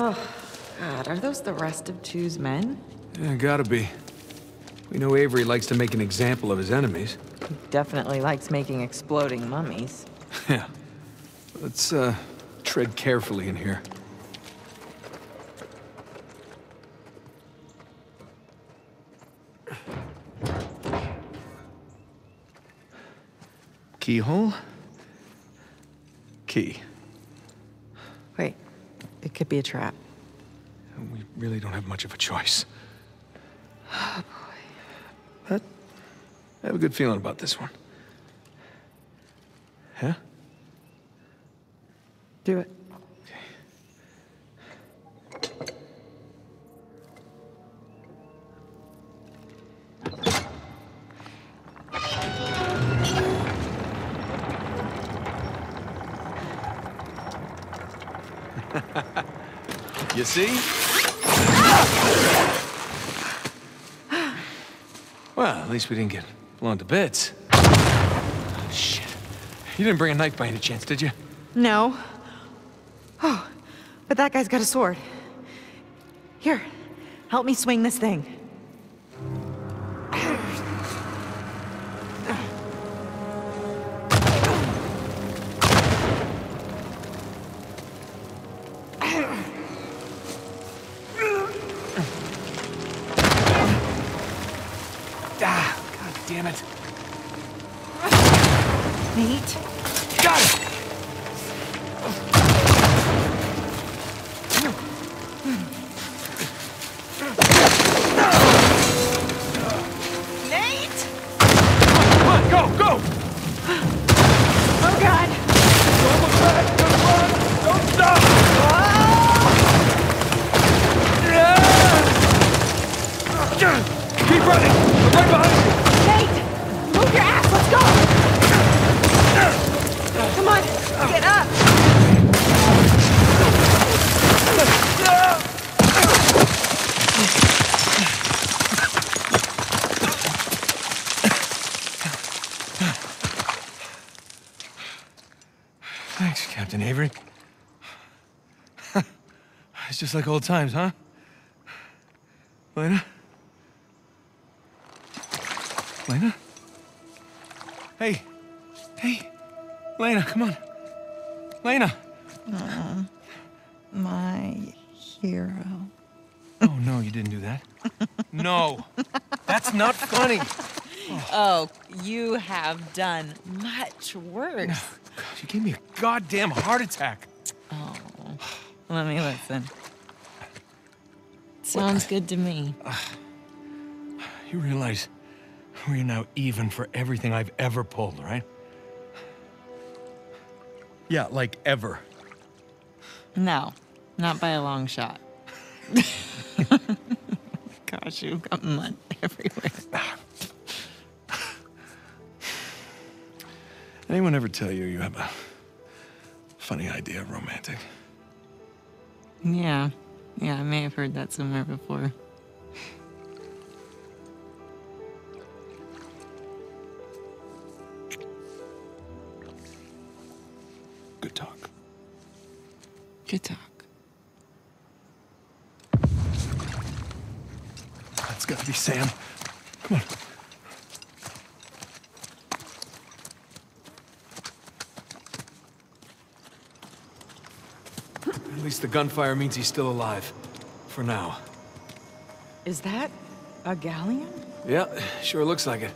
Oh, God, are those the rest of Tew's men? Yeah, gotta be. We know Avery likes to make an example of his enemies. He definitely likes making exploding mummies. Yeah. Let's, uh, tread carefully in here. Keyhole? Key. Wait, it could be a trap. We really don't have much of a choice. Oh, boy. But I have a good feeling about this one. Huh? Do it. you see? well, at least we didn't get blown to bits. Oh, shit. You didn't bring a knife by any chance, did you? No. Oh, but that guy's got a sword. Here, help me swing this thing. Got it! Just like old times, huh? Lena? Lena? Hey. Hey. Lena, come on. Lena! Uh-uh. My hero. Oh, no, you didn't do that. No. That's not funny. Oh, you have done much worse. God, you gave me a goddamn heart attack. Oh, let me listen. Sounds good to me. You realize we're now even for everything I've ever pulled, right? Yeah, like ever. No, not by a long shot. Gosh, you've got mud everywhere. Anyone ever tell you you have a funny idea of romantic? Yeah, yeah, I may have heard that somewhere before. Good talk. Good talk. That's gotta be Sam. Come on. At least the gunfire means he's still alive. For now. Is that a galleon? Yeah, sure looks like it.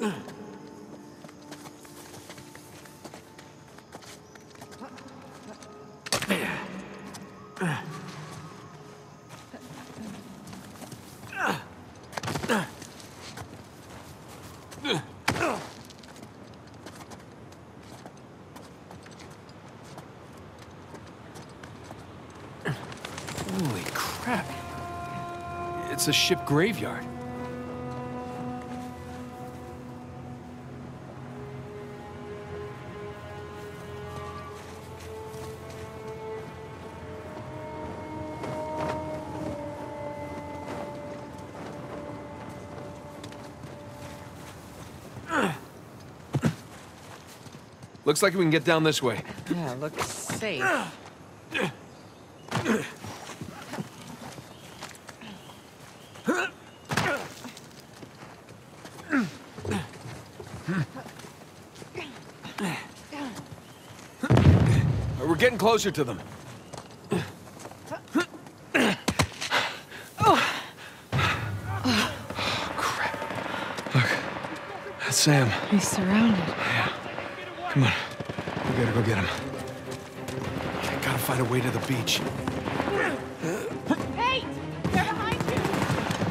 Holy crap. It's a ship graveyard. Looks like we can get down this way. Yeah, looks safe. Uh, we're getting closer to them. Oh, crap. Look. That's Sam. He's surrounded. Yeah. Come on. We gotta go get him. I Gotta find a way to the beach. Hey! They're behind you!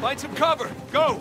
Find some cover. Go!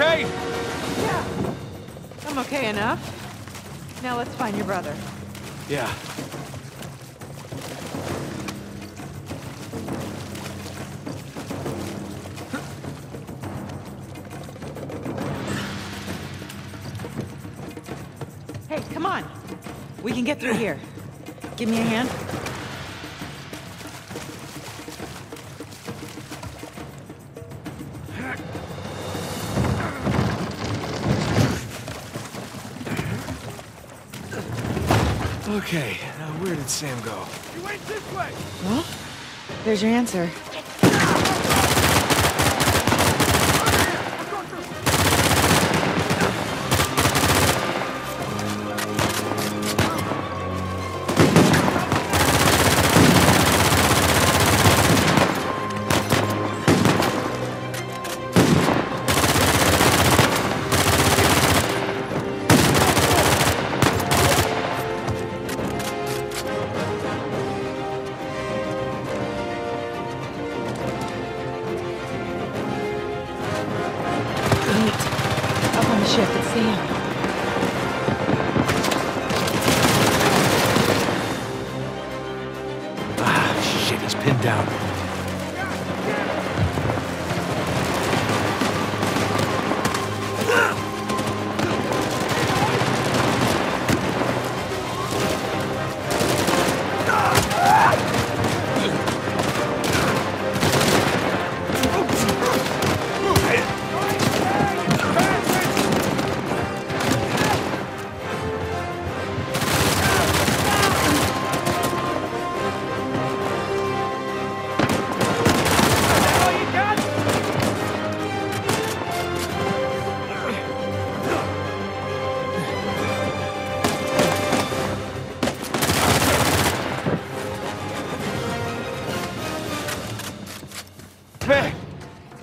Okay? I'm okay enough. Now let's find your brother. Yeah. Hey, come on. We can get through here. Give me a hand. Okay, now where did Sam go? You went this way! Well, there's your answer. Ship. It's Sam.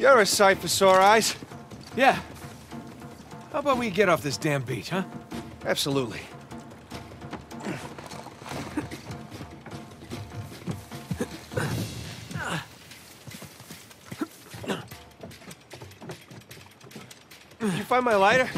You're a sight for sore eyes. Yeah. How about we get off this damn beach, huh? Absolutely. Did you find my lighter?